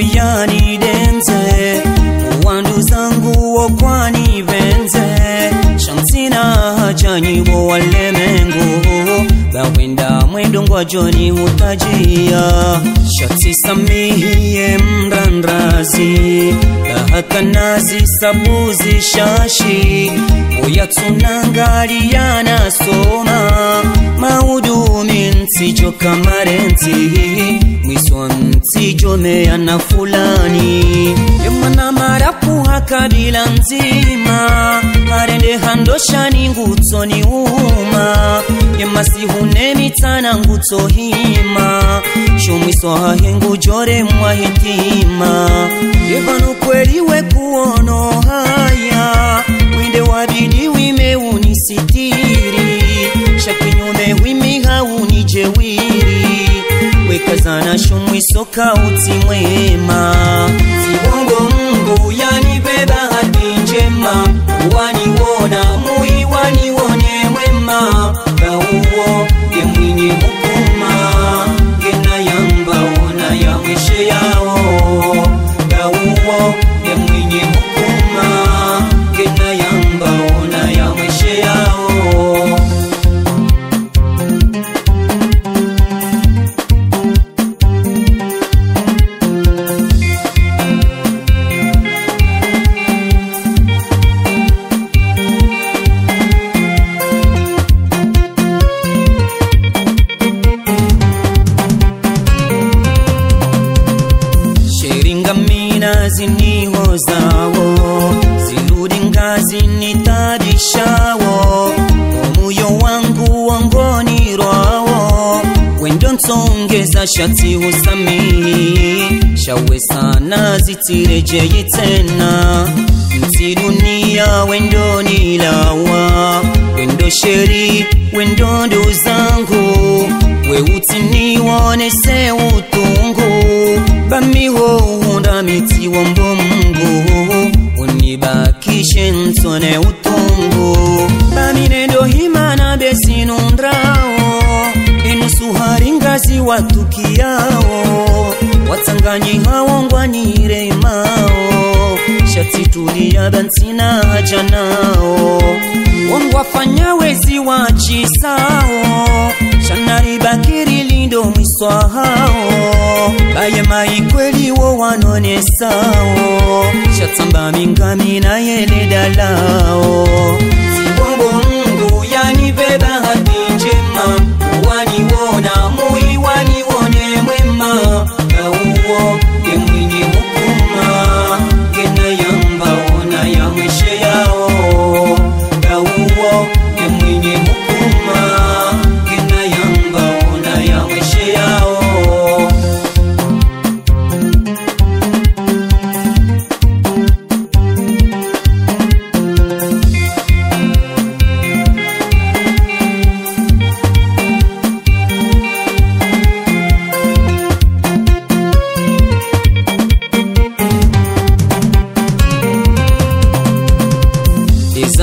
Yoyani denze wandu zangu wokwani benze shamsina hajanyiwo walemengu bawenda mwendo ngwa joni hutajia. Shatisamihiye mrandrazi lahakanazi sabuzi shashi. Oyatsunangaliyana soma maudumi ntsijo kamarenzi kuchomeana fulani. Yemwana marapuha kabila nzima. Arende handoshani ngutso ni uma. Yemasihune mitana ngutso hima. Shomwiso hahengu jore mwa hitima. Yevanokweliwe kuono haya. Mwinde wabidi wimeuni sitiri shakinyume wimihauni jewi wekazana shumwiso kauti mwema. Sibongo mungu yanibeba hadi njema. Waniwona mui sheringamina ziniho zawo. Zirudi ngazi nitabishawo omuyo wangu wangoni rwawo. Wendo shati husamihi shawe sana zitirejeye tena dunia wendo nilawa. Wendo sheri wendo ndo zangu. Se niwonese miti wa mbongo. Unibakishe nsone utongo. Baminendo himana besinundrao enusuhari ngazi watukiyao watsanganyi hawongwaniremao shatitulia bansina hajanao. Wongwafanya wezi wachisao. Shanaribakiri lindo kuswa hao bayemanyi kweli wo wanonesawo shatsamba mingami nayelelalawo zibongo mndu yani bebahatinjema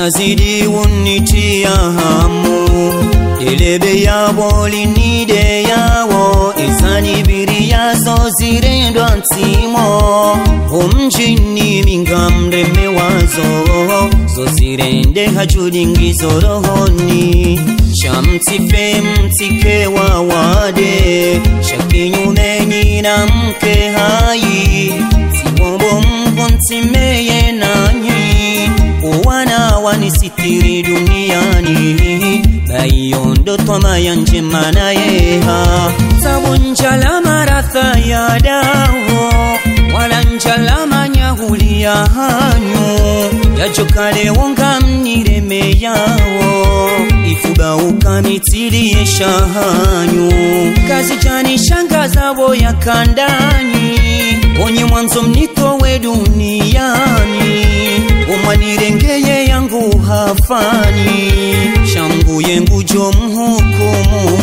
izazidi unitia hamu. Ilebe yabo linide yawo izanibiri yazo zirendwa ntimo umjini mingamreme wazo zozirende hajulingizo rohoni. Shamtife mtike wawade shakinyumenyi na mke hai. Tiwombo mvuntimeye nanyi uwana wanisitiri duniani bayondo maya njema sabu njala maratha ya dawo. Manyahuli ya hanyu yajokalewonga mnireme yawo. Ifuba ukamitilie shahanyu kazi chani shangaza boya kandani onye mwanzo mnitowe duniani. Umwanirengeye yangu hafani. Shangu yengu jo mhukumuni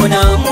muna